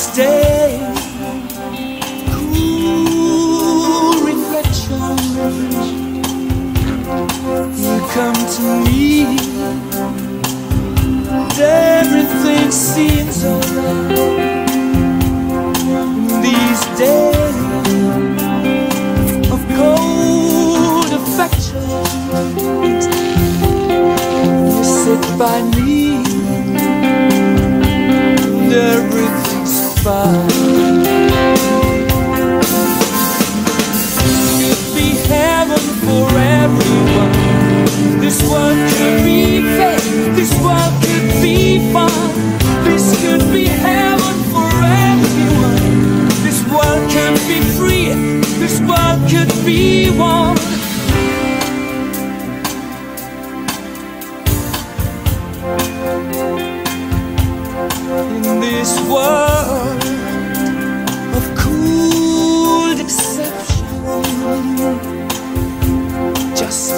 stay. Cool reflection. You come to me, and everything seems alright. These days of cold affection, you sit by me. Everything's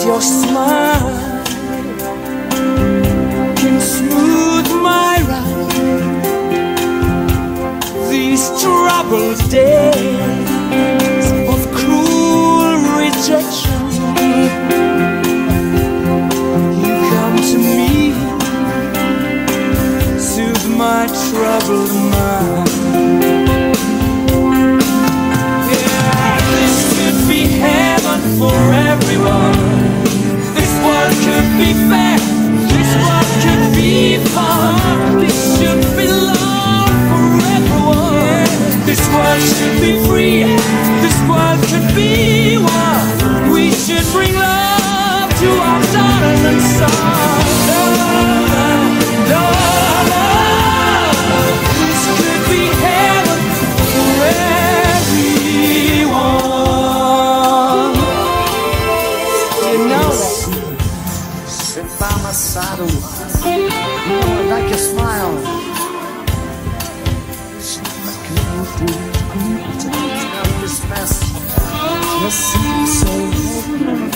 your smile can smooth my ride. These troubled days of cruel rejection, you come to me, soothe my troubled mind. bring love to our daughters and sons. Love, love. This could be heaven for everyone. You know that. Sit by my side a while. I like your smile. Like you do. Tell me this mess. Just seems so. Mm-hmm.